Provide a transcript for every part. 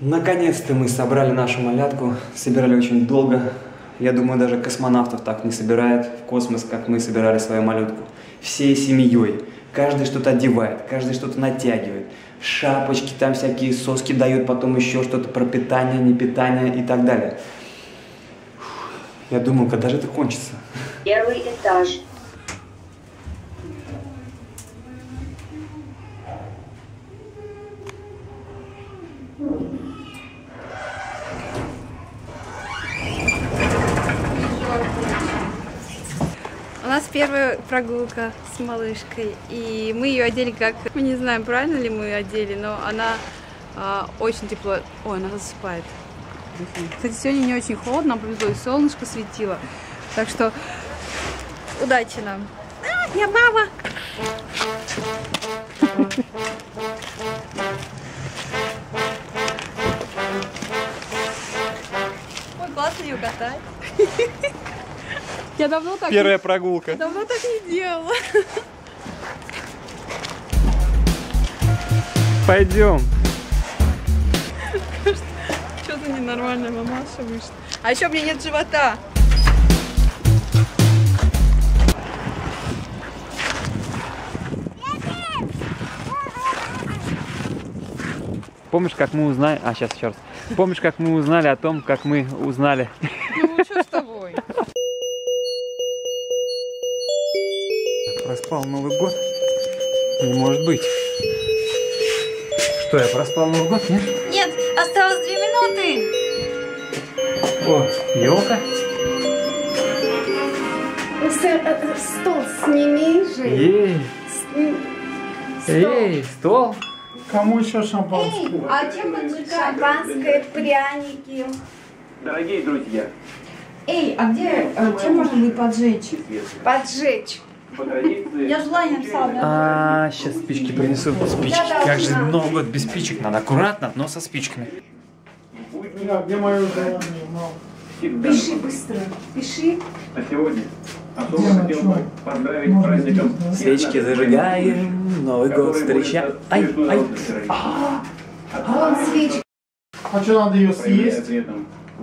Наконец-то мы собрали нашу малятку. Собирали очень долго. Я думаю, даже космонавтов так не собирают в космос, как мы собирали свою малютку. Всей семьей. Каждый что-то одевает, каждый что-то натягивает. Шапочки там всякие, соски дают, потом еще что-то про питание, не питание и так далее. Я думал, когда же это кончится? Первый этаж. Первая прогулка с малышкой, и мы ее одели как... Мы не знаем, правильно ли мы ее одели, но она а, очень тепло... Ой, она засыпает. Кстати, сегодня не очень холодно, повезло, и солнышко светило. Так что удачи нам. А, я мама! Ой, классно ее катать. Я давно так, Первая прогулка. давно так не делала. Пойдем. Что-то ненормальная мамаша вышла. А еще у меня нет живота. Помнишь, как мы узнали... А, сейчас еще раз. Помнишь, как мы узнали о том, как мы узнали... Ну, что с тобой? Проспал Новый год? Не может быть. Что, я проспал Новый год, нет? Нет, осталось две минуты. О, елка. Стол сними же. Ей, ей, стол. Кому еще шампанское? А чем поджигать? Шампанское, пряники. Дорогие друзья, Эй, а где, э, чем можно будет поджечь? Поджечь. Я желание да? А, сейчас спички принесу. Спички. Как же Новый год без спичек? Надо аккуратно, но со спичками. Где мое желание. Пиши быстро. Пиши. А сегодня особо хотел бы поздравить с праздником Свечки зажигаем, Новый год встречаем. Ай, ай. международной терроризмом. Вон свечка. А что, надо ее съесть?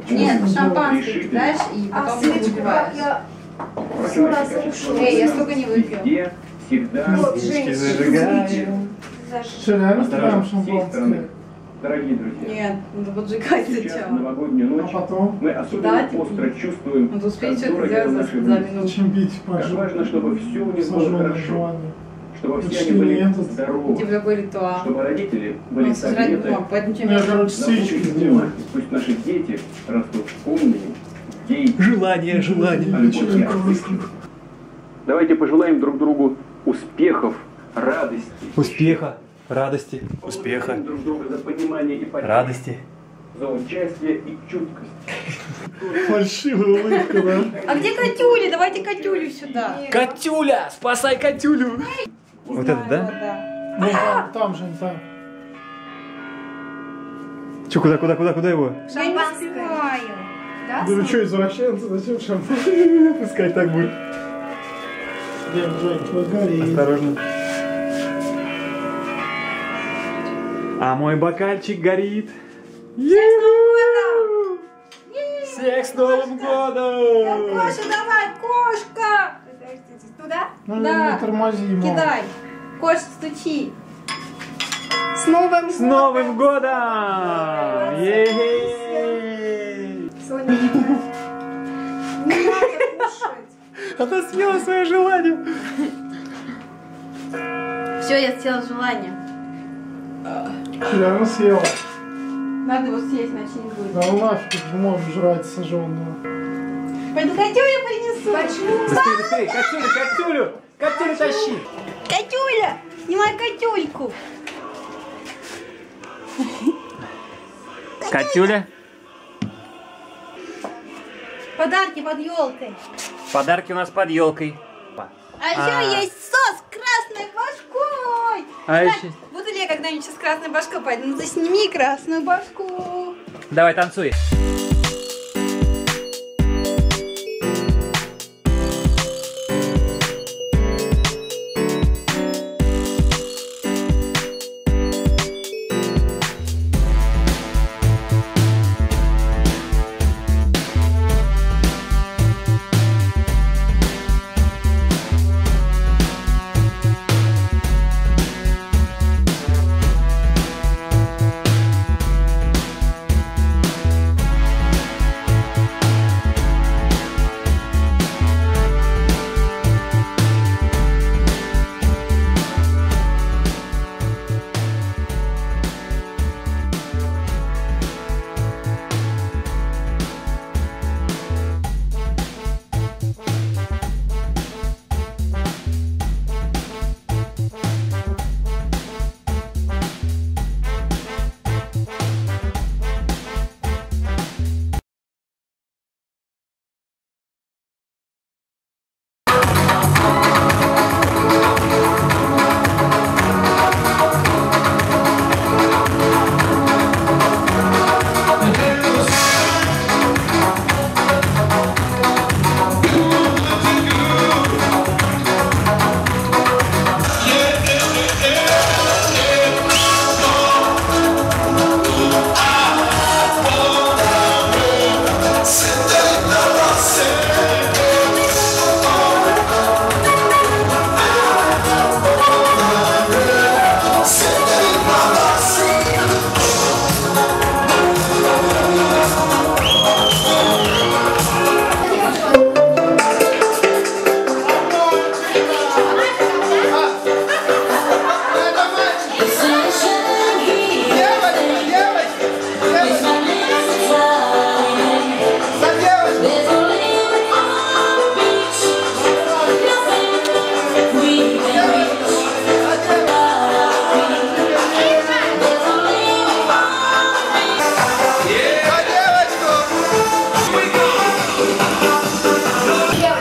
Нет, шампанское кидаешь и А потом свечку как выпиваешь. я все качество разрушила. Эй, я столько не выпью. Везде, всегда, Вот, женщина, зажигаем. всей стороны. шампанское? Дорогие друзья, Нет, надо поджигать сейчас, сначала. новогоднюю А ночь, потом? мы особенно Кидать? остро чувствуем, Надо успеть как все это дороги сделать наши за, за минуту. Зачем бить Как важно, чтобы все у них было хорошо, желание. чтобы все они были нет. здоровы, Типа такой ритуал. чтобы родители были Ну, сожрать не согреты, чем Ну, я, я короче, свечки Научитесь сделаю. Пусть наши дети растут умными. Желание, желание. А. Давайте пожелаем друг другу успехов, радости. Успеха, радости, успеха, друг друга за понимание и поддержку, радости. за участие и чуткость. Фальшивая улыбка, да? А где Катюля? Давайте Катюлю сюда. Катюля! Спасай Катюлю! Вот это, да? Да. Ну, там, там же, там. Че, куда, куда, куда, куда его? Я не успеваю. Да? Да вы что, извращенцы? Зачем шампанское? Пускай так будет. Осторожно. А мой бокальчик горит. Всех с Новым годом! Коша, давай, кошка! Туда? Ну, Да. тормози. Кидай. Кош, стучи. С Новым С Новым годом! Е-е-е! Соня, не надо кушать. Она съела свое желание. Все, я сделала желание. Реально съела. Надо его съесть, иначе не будет. Да ну нафиг, не можешь жрать сожженного. Пойду Катюлю принесу. Почему? Быстрее, быстрее! Катюлю, Катюлю! Катюлю тащи! Катюля, снимай Катюльку. Катюля, Подарки под елкой. подарки у нас под елкой. А еще есть сос с красной башкой. А Так, еще- Буду ли я когда-нибудь с красной башкой? Пойду, ну засними красную башку. Давай, танцуй.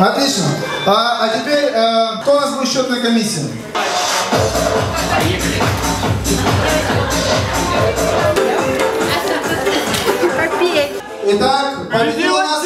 Отлично. А, а теперь, э, кто у нас будет счетная комиссия? Итак, победил у нас...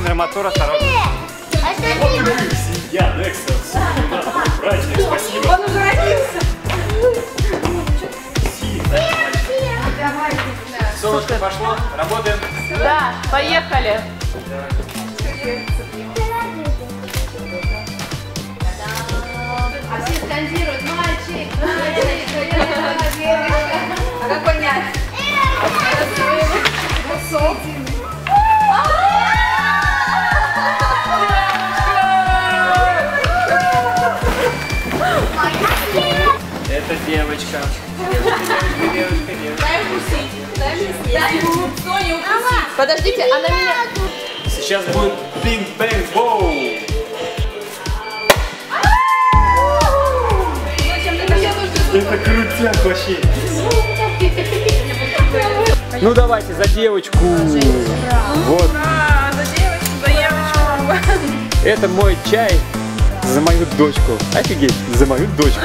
Камера мотора, осторожно. Солнышко пошло, работаем. Да, поехали. А все скандируют, мальчик, мальчик, А как понять? Это девочка. Девочка, девочка, девочка. Подождите, она меня... Сейчас будет пинг-бэнг боу. Это крутяк вообще. Ну давайте за девочку. Вот. Это мой чай за мою дочку. Офигеть, за мою дочку.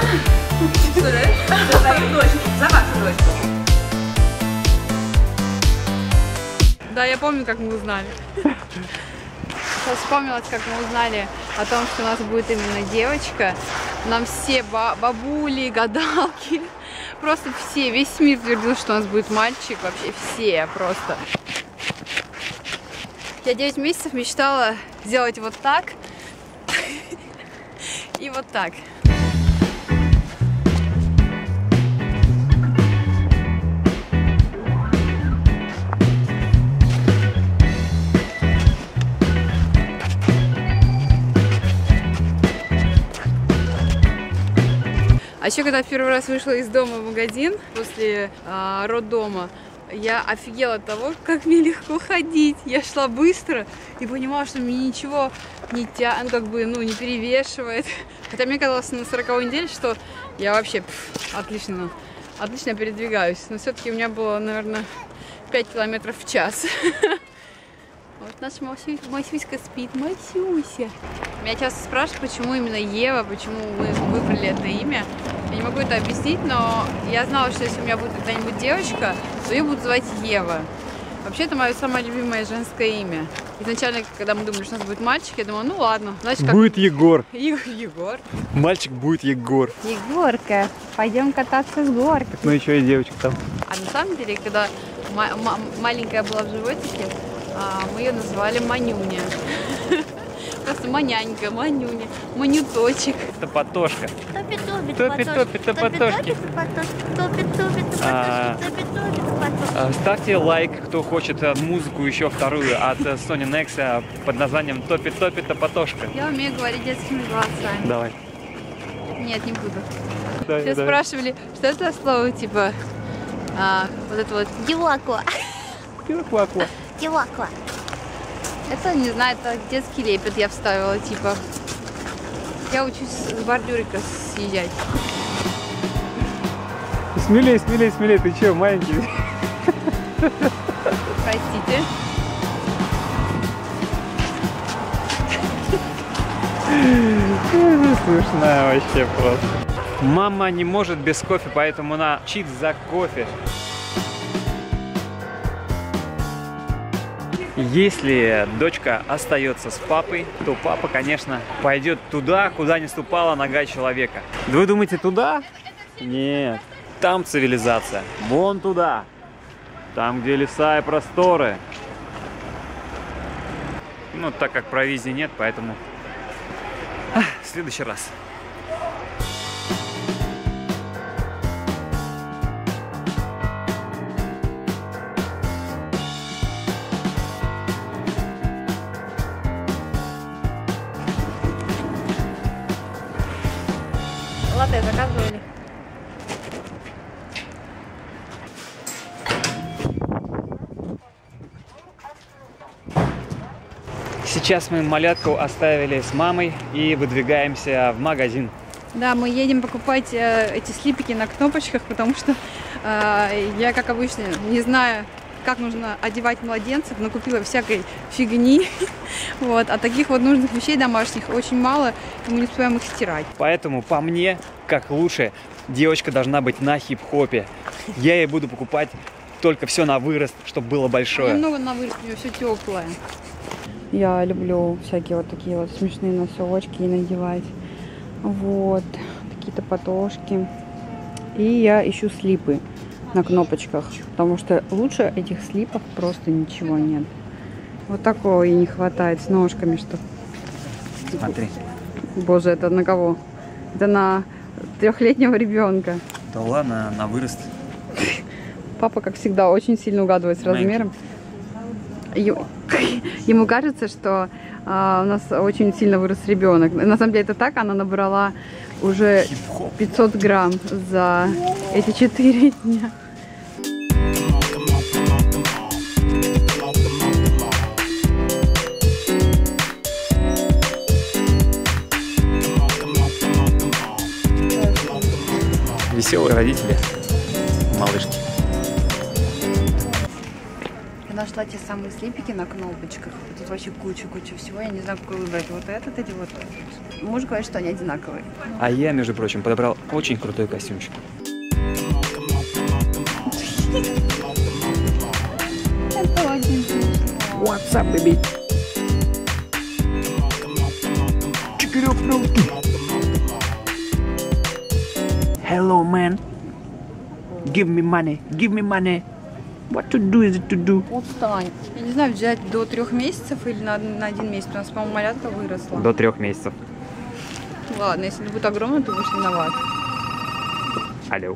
Да, я помню, как мы узнали. Сейчас вспомнилось, как мы узнали о том, что у нас будет именно девочка. Нам все ба- бабули, гадалки, просто все, весь мир твердил, что у нас будет мальчик, вообще все просто. Я 9 месяцев мечтала сделать вот так и вот так. А еще когда первый раз вышла из дома в магазин после а, роддома, я офигела от того, как мне легко ходить. Я шла быстро и понимала, что мне ничего не тя... ну, как бы, ну, не перевешивает. Хотя мне казалось на 40 неделе, что я вообще пф, отлично, отлично передвигаюсь. Но все-таки у меня было, наверное, 5 километров в час. Вот Масю- Масюська спит, Масюся. Меня часто спрашивают, почему именно Ева, почему мы выбрали это имя. Я не могу это объяснить, но я знала, что если у меня будет когда-нибудь девочка, то ее будут звать Ева. Вообще, это мое самое любимое женское имя. Изначально, когда мы думали, что у нас будет мальчик, я думала, ну ладно, значит, как Будет Егор. Е- Егор. Мальчик будет Егор. Егорка, пойдем кататься с горки. Ну еще и девочка там. А на самом деле, когда ма- ма- маленькая была в животике, а, мы ее называли Манюня. Просто манянька, Манюня, Манюточек. Топотошка. Топи-топи, Топи-топи, топотошки. А, А, Ставьте лайк, кто хочет э, музыку еще вторую от э, Sony Nexa под названием Топи Топи Топотошка. Я умею говорить детскими голосами. Давай. Нет, не буду. Давай, Все давай. спрашивали, что это за слово, типа, а, вот это вот, Диваква. Ква-ква. Диваква. Это, не знаю, это детский лепет я вставила, типа. Я учусь с бордюрика съезжать. Смелей, смелей, смелей, ты че, маленький? Простите. Смешная вообще просто. Мама не может без кофе, поэтому она чит за кофе. Если дочка остается с папой, то папа, конечно, пойдет туда, куда не ступала нога человека. Вы думаете, туда? Нет, там цивилизация. Вон туда. Там, где леса и просторы. Ну, так как провизии нет, поэтому Ах, в следующий раз. Сейчас мы малятку оставили с мамой и выдвигаемся в магазин. Да, мы едем покупать э, эти слипики на кнопочках, потому что э, я, как обычно, не знаю, как нужно одевать младенцев, но купила всякой фигни. Вот. А таких вот нужных вещей домашних очень мало, и мы не успеваем их стирать. Поэтому по мне, как лучше, девочка должна быть на хип-хопе. Я ей буду покупать только все на вырост, чтобы было большое. много на вырост, у меня все теплое. Я люблю всякие вот такие вот смешные носочки надевать. Вот, какие-то потошки. И я ищу слипы на кнопочках, потому что лучше этих слипов просто ничего нет. Вот такого и не хватает с ножками, что... Смотри. Боже, это на кого? Это на трехлетнего ребенка. Да ладно, на вырост. Папа, как всегда, очень сильно угадывает с Маленький. размером. Ему кажется, что а, у нас очень сильно вырос ребенок. На самом деле это так, она набрала уже 500 грамм за эти 4 дня. Веселые родители. Нашла те самые слипики на кнопочках. Тут вообще куча-куча всего. Я не знаю, какой выбрать. Вот этот или вот этот. Муж говорит, что они одинаковые. А я, между прочим, подобрал очень крутой костюмчик. Это очень смешно. What's up, baby? Hello, man. Give me money. Give me money. What to do is it to do? Отстань. Я не знаю, взять до трех месяцев или на, на один месяц. У нас, по-моему, малятка выросла. До трех месяцев. Ладно, если будет огромный, то будешь виноват. Алло.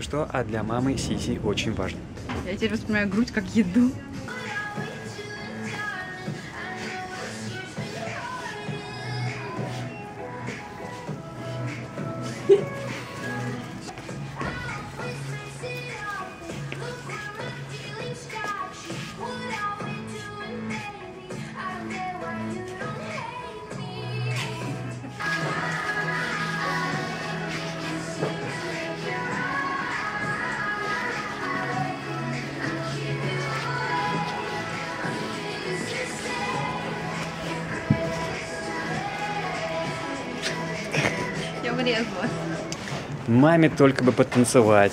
Что-что, а для мамы сиси очень важно. Я теперь воспринимаю грудь как еду. Я врезала. Маме только бы потанцевать.